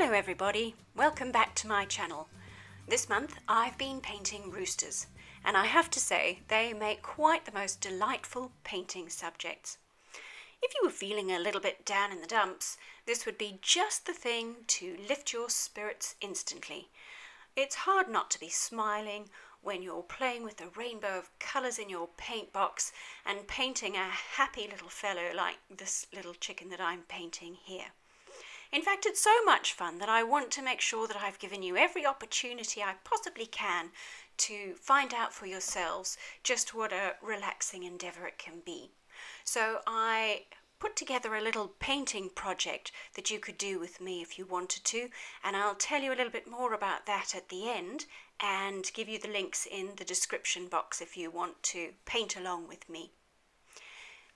Hello everybody, welcome back to my channel. This month I've been painting roosters and I have to say they make quite the most delightful painting subjects. If you were feeling a little bit down in the dumps, this would be just the thing to lift your spirits instantly. It's hard not to be smiling when you're playing with the rainbow of colours in your paint box and painting a happy little fellow like this little chicken that I'm painting here. In fact, it's so much fun that I want to make sure that I've given you every opportunity I possibly can to find out for yourselves just what a relaxing endeavour it can be. So I put together a little painting project that you could do with me if you wanted to, and I'll tell you a little bit more about that at the end and give you the links in the description box if you want to paint along with me.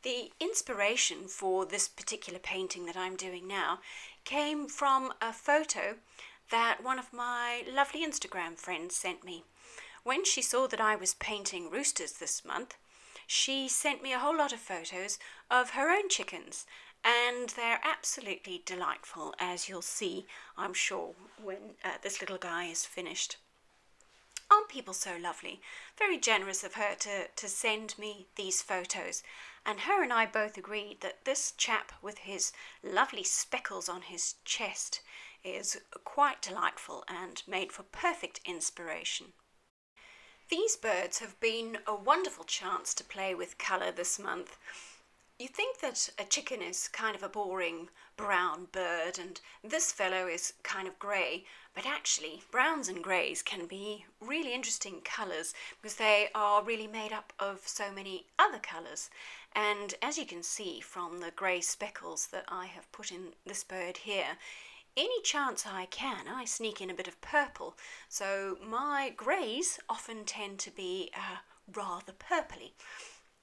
The inspiration for this particular painting that I'm doing now came from a photo that one of my lovely Instagram friends sent me. When she saw that I was painting roosters this month, she sent me a whole lot of photos of her own chickens and they're absolutely delightful as you'll see I'm sure when uh, this little guy is finished. Aren't people so lovely? Very generous of her to, to send me these photos. And her and I both agreed that this chap with his lovely speckles on his chest is quite delightful and made for perfect inspiration. These birds have been a wonderful chance to play with colour this month. You think that a chicken is kind of a boring brown bird and this fellow is kind of grey, but actually browns and greys can be really interesting colours because they are really made up of so many other colours. And as you can see from the grey speckles that I have put in this bird here, any chance I can, I sneak in a bit of purple. So my greys often tend to be uh, rather purpley.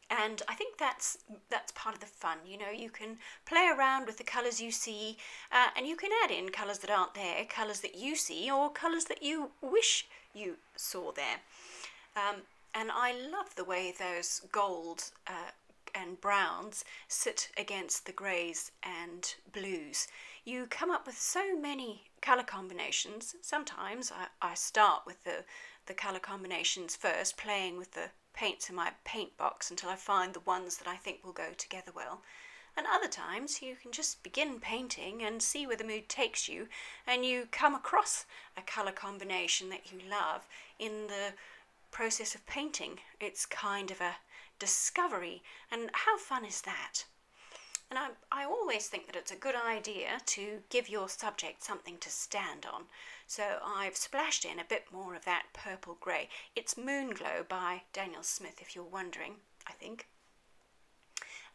And I think that's that's part of the fun. You know, you can play around with the colours you see, uh, and you can add in colours that aren't there, colours that you see, or colours that you wish you saw there. Um, and I love the way those gold uh, and browns sit against the greys and blues. You come up with so many colour combinations. Sometimes I, I start with the, the colour combinations first, playing with the paints in my paint box until I find the ones that I think will go together well. And other times you can just begin painting and see where the mood takes you, and you come across a colour combination that you love in the process of painting. It's kind of a discovery, and how fun is that? And I, I always think that it's a good idea to give your subject something to stand on. So I've splashed in a bit more of that purple grey. It's Moonglow by Daniel Smith, if you're wondering, I think.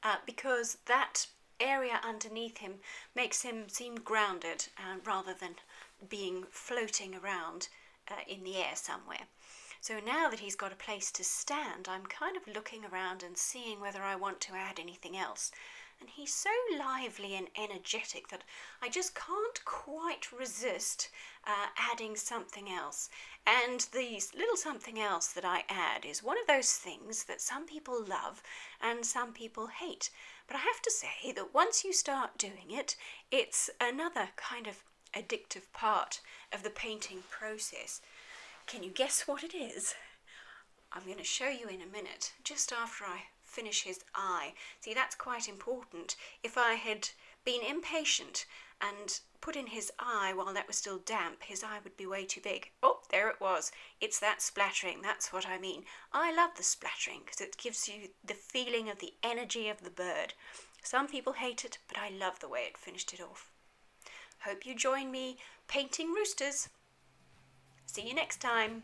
Uh, because that area underneath him makes him seem grounded uh, rather than being floating around uh, in the air somewhere. So now that he's got a place to stand, I'm kind of looking around and seeing whether I want to add anything else. And he's so lively and energetic that I just can't quite resist uh, adding something else. And the little something else that I add is one of those things that some people love and some people hate. But I have to say that once you start doing it, it's another kind of addictive part of the painting process. Can you guess what it is? I'm going to show you in a minute, just after I finish his eye. See, that's quite important. If I had been impatient and put in his eye while that was still damp, his eye would be way too big. Oh, there it was. It's that splattering. That's what I mean. I love the splattering because it gives you the feeling of the energy of the bird. Some people hate it, but I love the way it finished it off. Hope you join me painting roosters. See you next time.